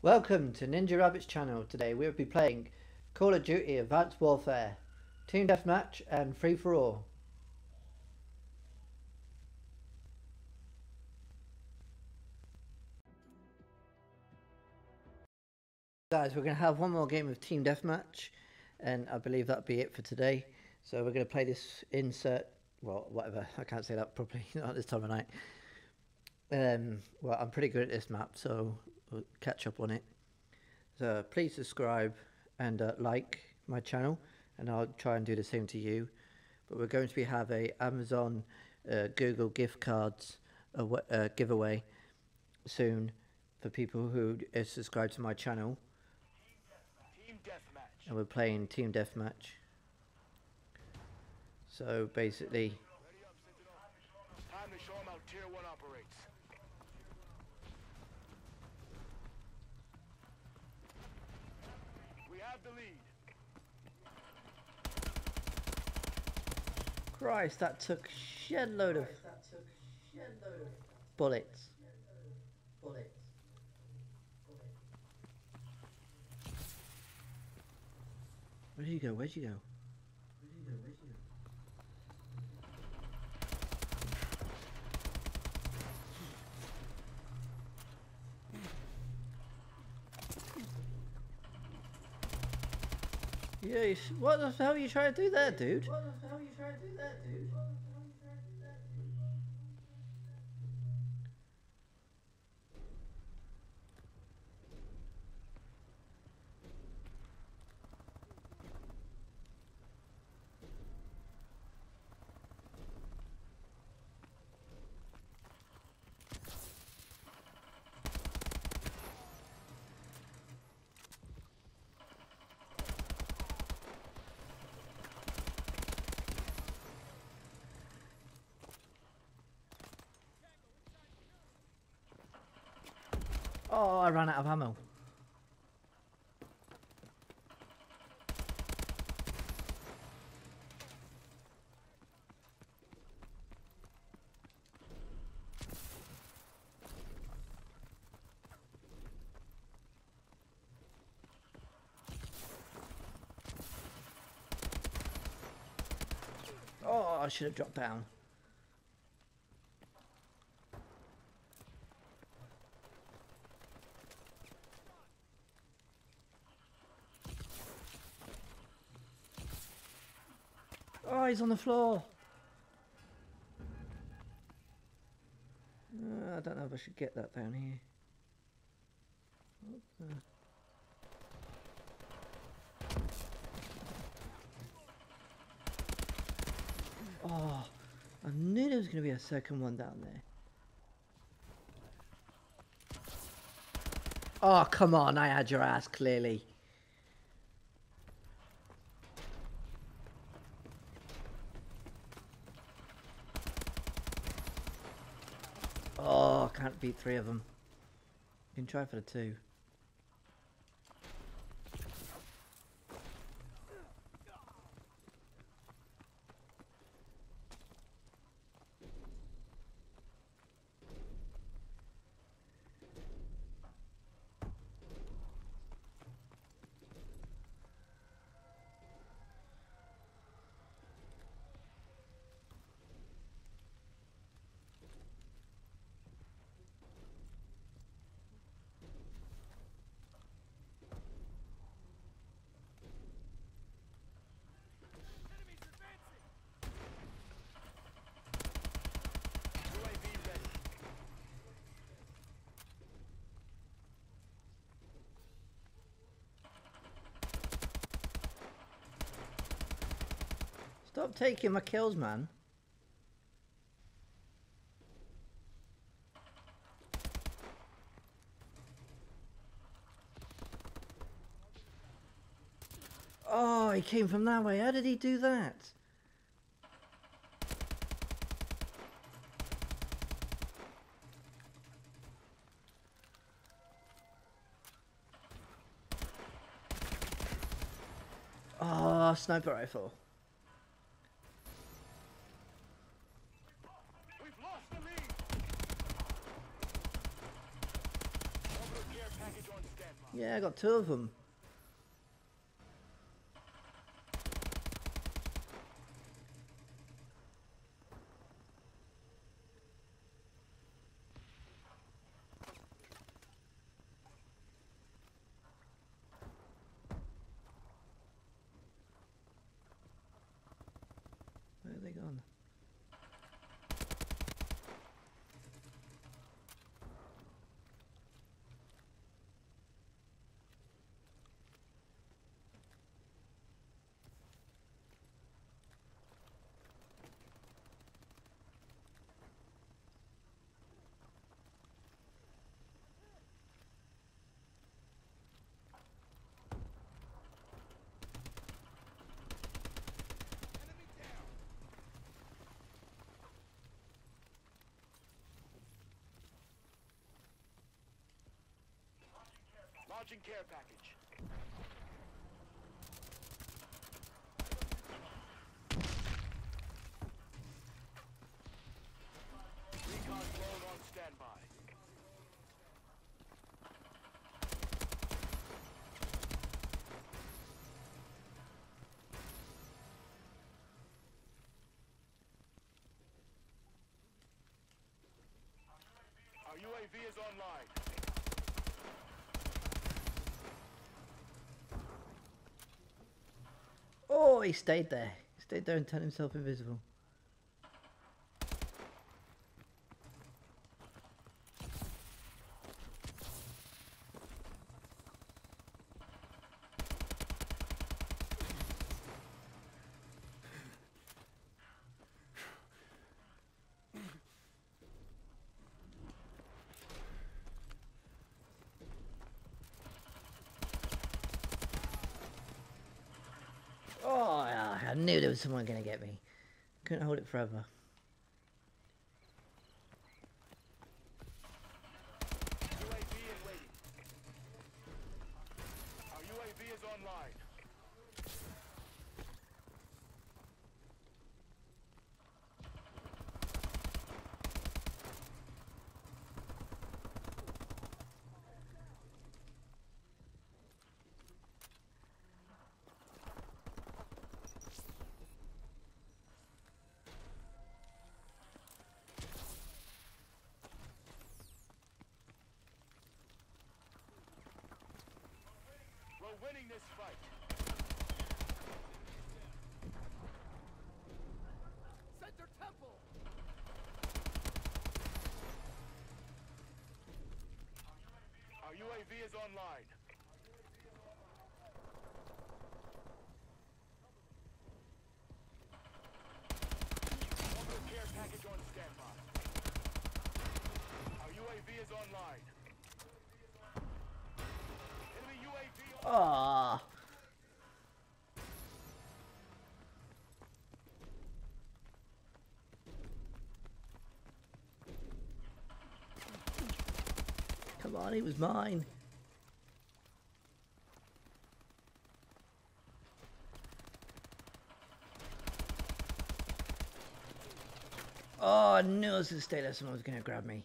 Welcome to Ninja Rabbit's channel. Today we'll be playing Call of Duty Advanced Warfare, Team Deathmatch and Free For All. Guys, we're going to have one more game of Team Deathmatch and I believe that'll be it for today. So we're going to play this insert, well, whatever, I can't say that properly, not this time of night. Um, well, I'm pretty good at this map, so catch up on it. So please subscribe and uh, like my channel, and I'll try and do the same to you. But we're going to be have a Amazon, uh, Google gift cards uh, giveaway soon for people who uh, subscribe to my channel. And we're playing Team Deathmatch. So basically. Time to show them how Tier 1 operates. We have the lead. Christ, that took shed load of bullets. Bullets. Where'd you go? Where'd you go? Where'd you go? Where'd you go? Yeah, what the hell are you trying to do there, dude? What the hell are you trying to do there, dude? Oh, I ran out of ammo. Oh, I should have dropped down. Oh, he's on the floor. Uh, I don't know if I should get that down here. Oh, I knew there was going to be a second one down there. Oh, come on, I had your ass clearly. Oh, I can't beat three of them. You can try for the two. Stop taking my kills, man. Oh, he came from that way. How did he do that? Oh, sniper rifle. Yeah, I got two of them. Launching care package. Recon drone on standby. Our UAV is online. Oh, he stayed there. He stayed there and turned himself invisible. Oh, I knew there was someone going to get me. Couldn't hold it forever. UAV in waiting. Our UAV is online. Winning this fight. Center temple. Our UAV is online. Care package on standby. Our UAV is online. Ah. Come on, he was mine. Oh, I knew I was going to stay. Someone was going to grab me.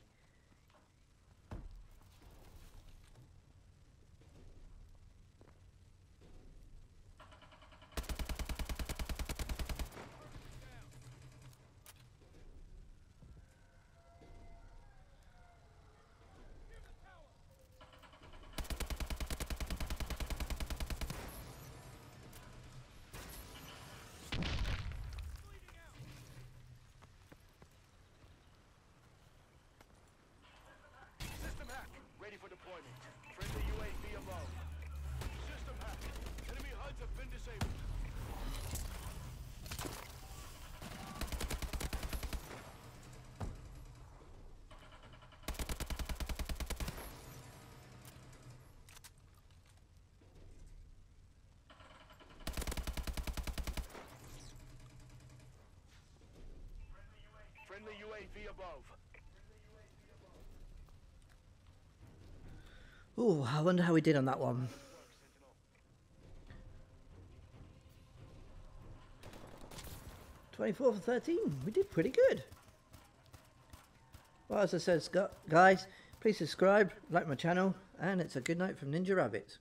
UAV above. Oh, I wonder how we did on that one. Twenty-four for thirteen. We did pretty good. Well, as I said, guys, Please subscribe, like my channel, and it's a good night from Ninja Rabbit.